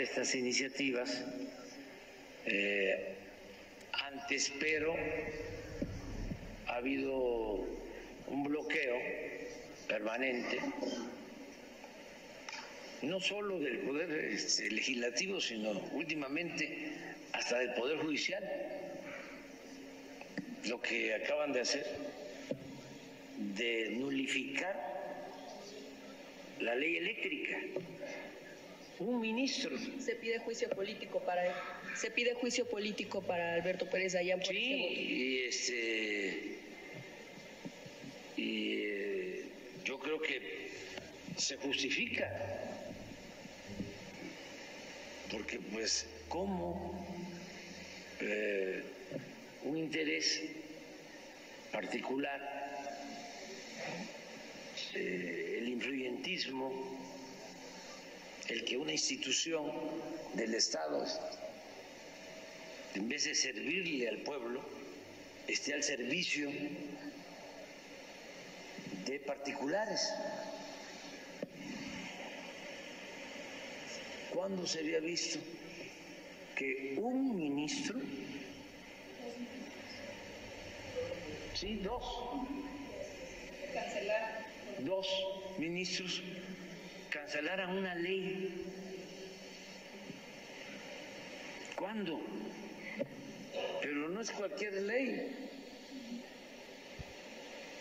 estas iniciativas eh, antes, pero ha habido un bloqueo permanente, no solo del Poder este, Legislativo, sino últimamente hasta del Poder Judicial, lo que acaban de hacer, de nulificar la ley eléctrica. Un ministro. Se pide juicio político para él. Se pide juicio político para Alberto Pérez Dayán. Por sí, y este y eh, yo creo que se justifica porque pues cómo eh, un interés particular eh, el el que una institución del Estado en vez de servirle al pueblo esté al servicio de particulares. ¿Cuándo se había visto que un ministro, sí, dos, dos ministros cancelaran una ley? ¿Cuándo? Pero no es cualquier ley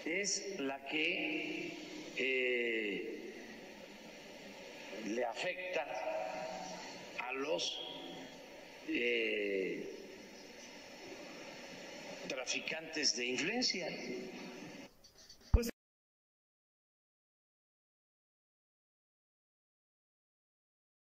es la que eh, le afecta a los eh, traficantes de influencia.